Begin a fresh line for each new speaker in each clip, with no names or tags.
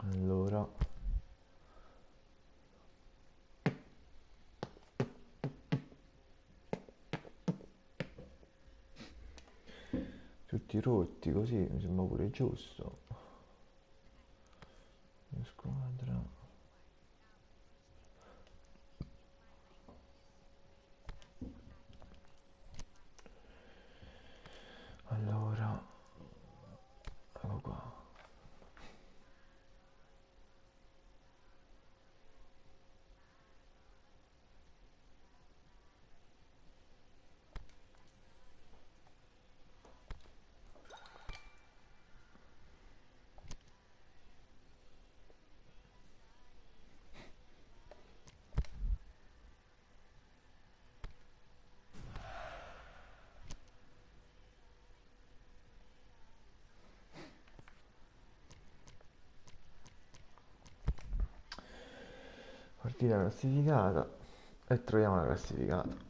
Allora. Tutti rotti così, mi sembra pure giusto. Squadra. Allora, ecco qua. Partita classificata e troviamo la classificata.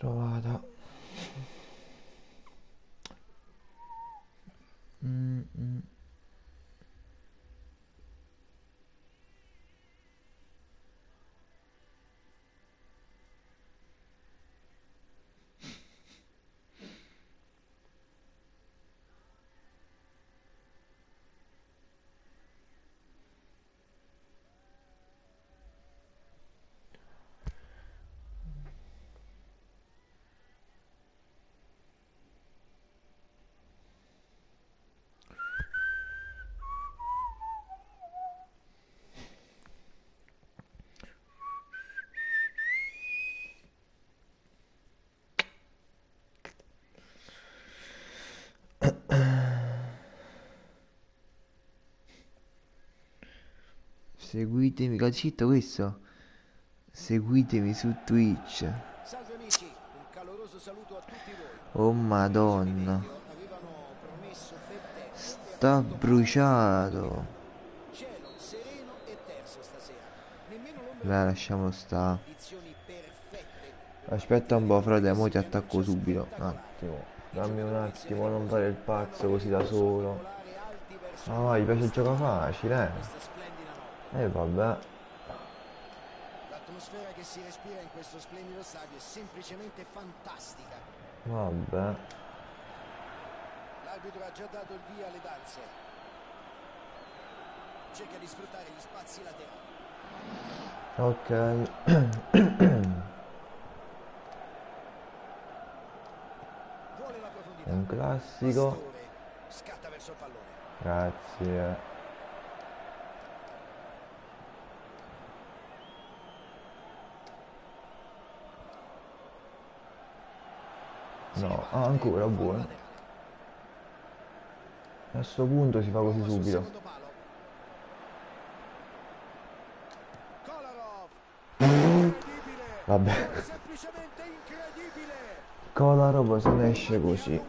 Trovata. Mm, Seguitemi, calcitto questo. Seguitemi su Twitch.
Salve amici, un caloroso saluto a tutti voi.
Oh madonna. Sta bruciato.
cielo sereno e terzo stasera. Nemmeno l'ombra
Dai, lasciamolo sta. Aspetta un po', frate, mo ti attacco subito. Un attimo. Dammi un attimo, non fare il pazzo così da solo.
Alti verso
Ah, gli piace il gioco facile, eh. E vabbè.
L'atmosfera che si respira in questo splendido stadio è semplicemente fantastica.
Vabbè.
L'arbitro ha già dato il via alle danze. Cerca di sfruttare gli spazi laterali.
Ok.
Vuole la
È un classico. Grazie. No, ah, ancora buono. A questo punto si fa così subito. Vabbè. Kolarov se ne esce così.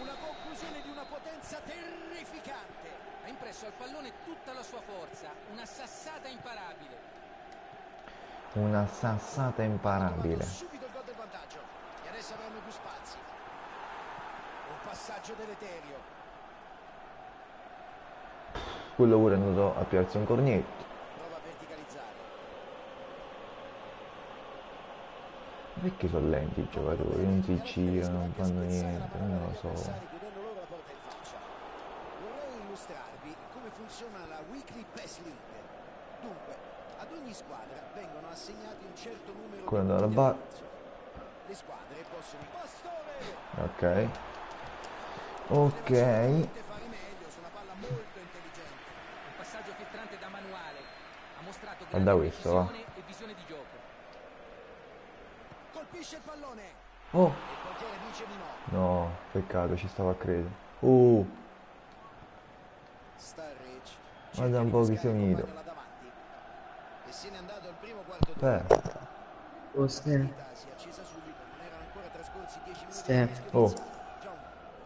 Una conclusione di una potenza terrificante.
Ha impresso al pallone tutta la sua forza, una sassata imparabile.
Una sassata
Trovato
imparabile.
subito il gol del vantaggio. E adesso avranno più spazi. Un passaggio deleterio.
Quello pure è andato a piazzare un cornetto. Perché sono lenti i giocatori? Non si girano, non fanno niente, non lo so.
Vorrei illustrarvi come funziona la Weekly Pass League. Dunque, ad ogni squadra vengono assegnati un certo numero
Quello
di
alla bar.
Le squadre possono!
Ok. Ok.
Gioco.
Colpisce il pallone.
Oh,
Il portiere dice di no.
no, peccato, ci stavo a credere. Uh,
Starridge.
Guarda un po' chi
pescare
si è unito.
compagno là davanti. E se n'è andato al primo quarto d'ora.
beh,
Oh, Ste,
La partita si è accesa subito, non erano ancora trascorsi 10 minuti
Ste.
dal rischio
Oh.
iniziale. John,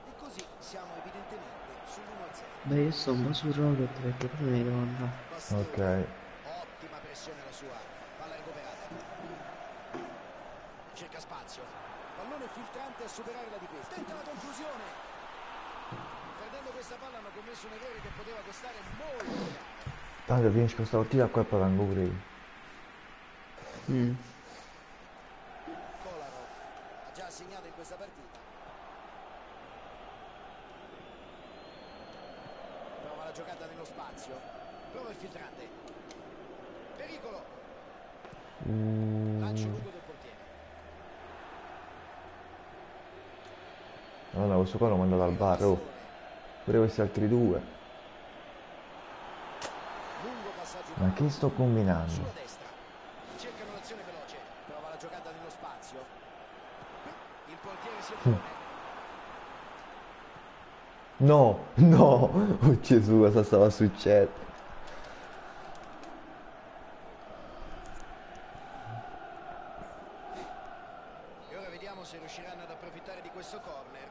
e così siamo evidentemente sull'1-0.
beh, io sto un po' sul Rocket perché poi mi devo andare.
Ok.
Ottima pressione la sua. Palla recuperata. Cerca spazio. Pallone filtrante a superare la difesa. Tenta la conclusione. Perdendo questa palla hanno commesso un errore che poteva costare molto.
Tanto finisco questa partita qua e poi vengo pure io.
Mm.
Kolarov ha già segnato in questa partita. Prova la giocata nello spazio. Prova il filtrante. Pericolo. Lancio
Mm,
lungo del portiere.
No, questo qua l'ho mandato al bar, oh. Pure questi altri due. Ma che sto combinando? No, no, oh Gesù, cosa stava succedendo?
E ora vediamo se riusciranno ad approfittare di questo corner.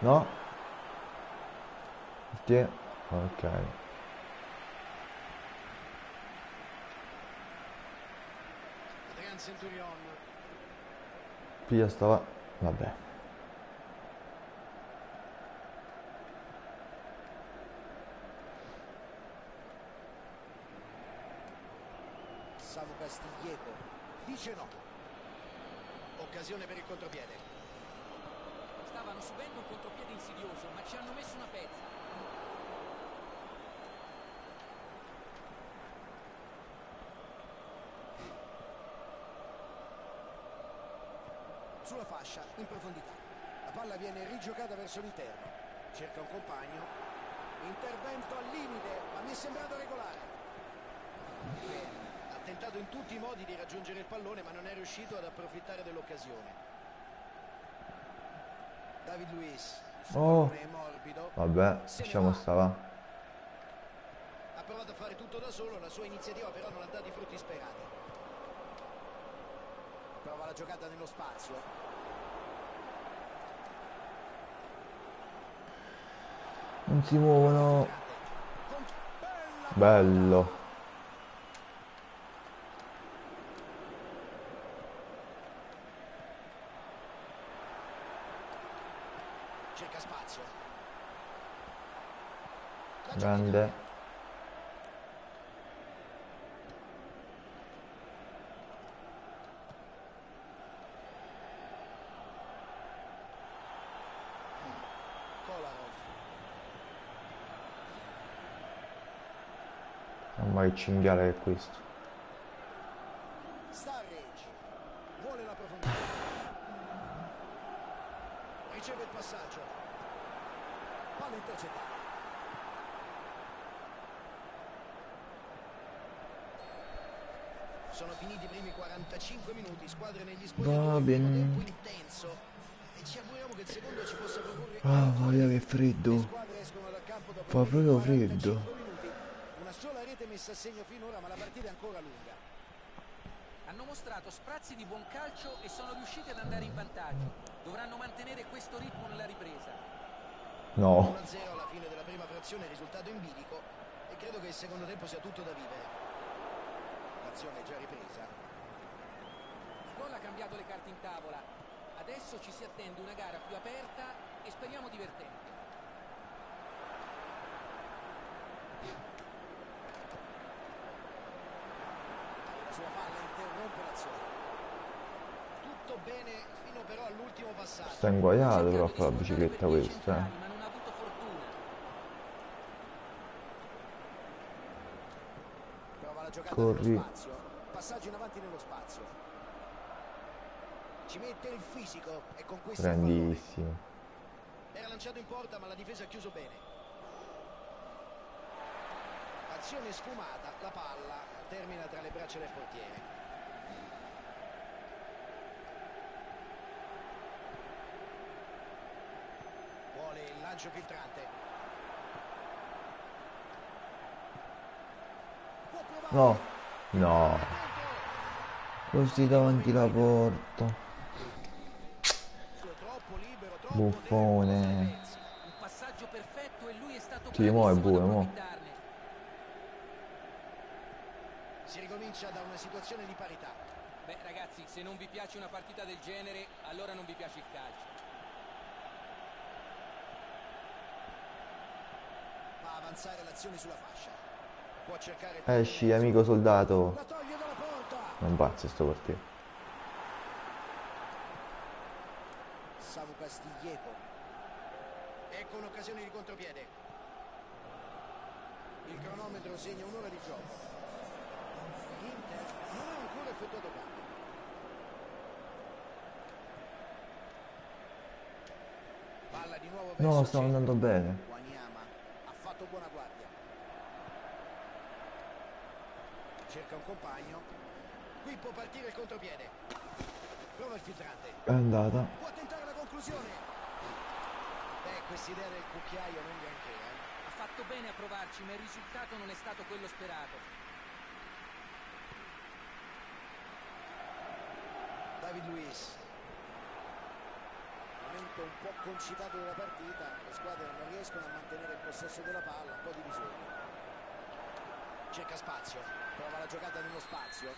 No? Sì. Ok.
Centurion.
Piglia stava... Vabbè.
Samu Castiglieco. Dice no. Occasione per il contropiede.
Stavano subendo un contropiede insidioso, ma ci hanno messo una pezza.
Sulla fascia, in profondità. La palla viene rigiocata verso l'interno. Cerca un compagno. Intervento al limite, ma mi è sembrato regolare. Bene. Tentato in tutti i modi di raggiungere il pallone, ma non è riuscito ad approfittare dell'occasione. David Luiz.
Oh.
morbido.
Vabbè, lasciamo
va.
stava.
Ha provato a fare tutto da solo, la sua iniziativa però non ha dato i frutti sperati. Prova la giocata nello spazio.
Non si muovono. Bello.
Cerca spazio.
Grande. Che cinghiale è questo.
Starridge. Vuole la profondità. Riceve il passaggio. Palla intercettata. Sono finiti i primi 45 minuti, squadre negli spogliatoi,
Va
un
bene.
tempo intenso. E ci auguriamo che il secondo ci possa proporre
Ah, voglia che freddo. Fa proprio
45
freddo.
Una sola rete messa a segno finora, ma la partita è ancora lunga.
Hanno mostrato sprazzi di buon calcio e sono riusciti ad andare in vantaggio. Dovranno mantenere questo ritmo nella ripresa.
No.
1-0 alla fine della prima frazione, risultato in bilico e credo che il secondo tempo sia tutto da vivere. L'azione è già ripresa.
Il gol ha cambiato le carte in tavola. Adesso ci si attende una gara più aperta e speriamo divertente.
Sua palla interrompe l'azione. Tutto bene fino però all'ultimo passaggio.
Sta inguaiato però a fare la bicicletta questa, eh.
centrali, Ma non ha avuto fortuna.
Prova la giocata
Corri.
nello spazio. Passaggio in avanti nello spazio. Ci mette il fisico e con questo.
Grandissimo.
Era lanciato in porta ma la difesa ha chiuso bene. Azione sfumata, la palla termina tra le braccia del portiere. Vuole il lancio filtrante.
No, no, così davanti la porta. Buffone.
dentro, Messi.
Un passaggio perfetto e lui è stato
Sì, mo è buono, mo.
approfittarne.
Si ricomincia da una situazione di parità.
Beh, ragazzi, se non vi piace una partita del genere, allora non vi piace il calcio.
Fa avanzare l'azione sulla fascia. Può cercare
Esci, amico soldato.
La toglie dalla porta.
Non pazzo sto portiere.
Samu Castiglieco. Ecco un'occasione di contropiede. Il cronometro segna un'ora di gioco. L'Inter effettuato cambi. Palla di nuovo verso
No, stavo andando bene.
Wanyama ha fatto buona guardia. Cerca un compagno. Qui può partire il contropiede. Prova il filtrante.
È andata.
Può tentare la conclusione. Beh, quest'idea del cucchiaio non granché, eh.
Ha fatto bene a provarci, ma il risultato non è stato quello sperato.
David Luiz. Momento un po' concitato della partita, le squadre non riescono a mantenere il possesso della palla, un po' di bisogno. Cerca spazio, prova la giocata nello spazio.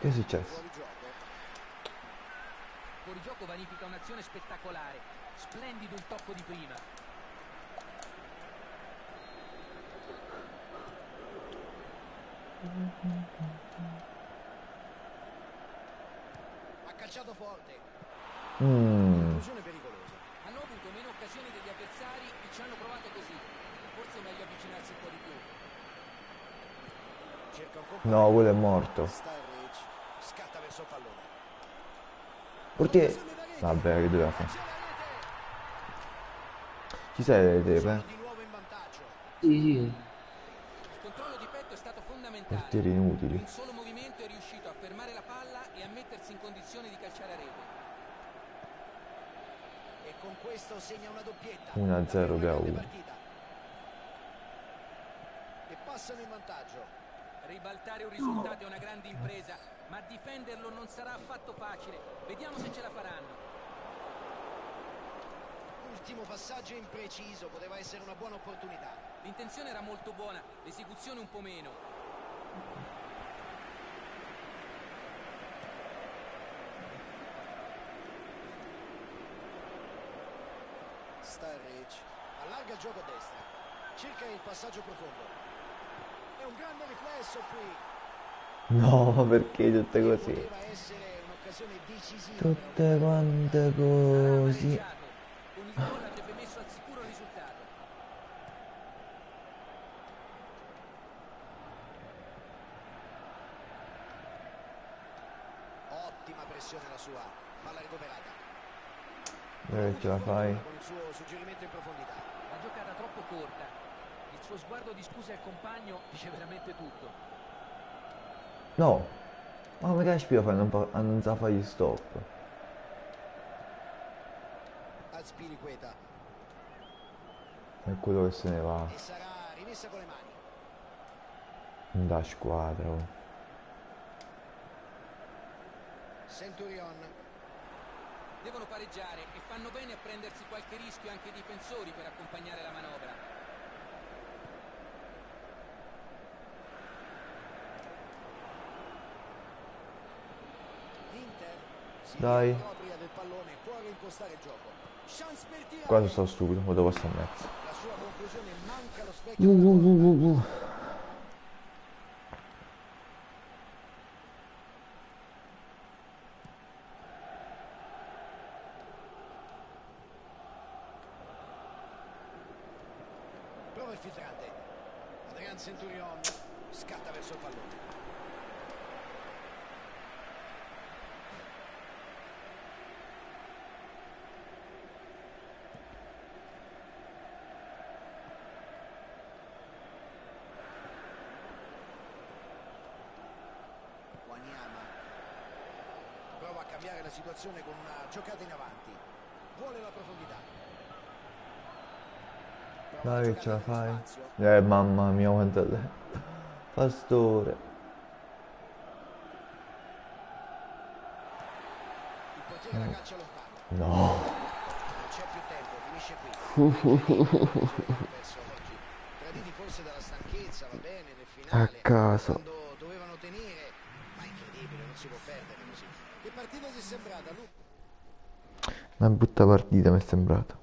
Che è successo?
Fuori gioco.
Fuori gioco vanifica un'azione spettacolare. Splendido il tocco di prima.
Ha calciato forte,
Mmm.
conclusione pericolosa.
Hanno avuto meno occasioni degli avversari e ci hanno provato così. Forse è meglio avvicinarsi un po' di più.
Cerca un compagno.
No, quello è morto.
Scatta verso il pallone. Rete.
Vabbè, che doveva fare? Ci sei le
Sono
tepe?
di nuovo in vantaggio.
Sì, sì.
Il controllo di petto è stato fondamentale.
Portieri inutili.
In un solo movimento è riuscito a fermare la palla e a mettersi in condizione di calciare a rete.
E con questo segna una doppietta.
1-0
La prima
che ha
grande
uno.
partita. E passano in vantaggio.
Ribaltare un risultato è una grande impresa, ma difenderlo non sarà affatto facile. Vediamo se ce la faranno.
Ultimo passaggio impreciso, poteva essere una buona opportunità.
L'intenzione era molto buona, l'esecuzione un po' meno.
Sturridge allarga il gioco a destra. Cerca il passaggio profondo. È un grande riflesso qui.
No, perché tutte così? Tutte quante così.
Ottima pressione la sua. Palla recuperata.
Dove ce la fai?
La giocata troppo corta. Il suo sguardo di scusa al compagno dice veramente tutto.
No. Ma come caspita fai a non, a non sa fare gli stop?
Azpilicueta.
È quello che se ne va.
E sarà rimessa con le mani.
Da squadra. oh.
Centurion.
Devono pareggiare e fanno bene a prendersi qualche rischio anche i difensori per accompagnare la manovra.
Dai.
riappropria del pallone, può reimpostare il gioco. Chance per tirare.
Qua sono stato stupido, ma devo stare in mezzo.
La sua conclusione manca lo specchio.
Uh, uh, uh, uh,
il filtrante. Adrian Centurion scatta verso il pallone. Prova a cambiare la situazione con una giocata in avanti. Vuole la profondità.
Dai che ce la fai. Eh mamma mia quanto è. Pastore. No.
Non c'è più tempo, finisce. Traditi forse dalla stanchezza, va bene, nel finale.
A caso.
Dovevano tenere, ma incredibile, non si può perdere così. Che partita ti è sembrata, Lu?
Una brutta partita mi è sembrata.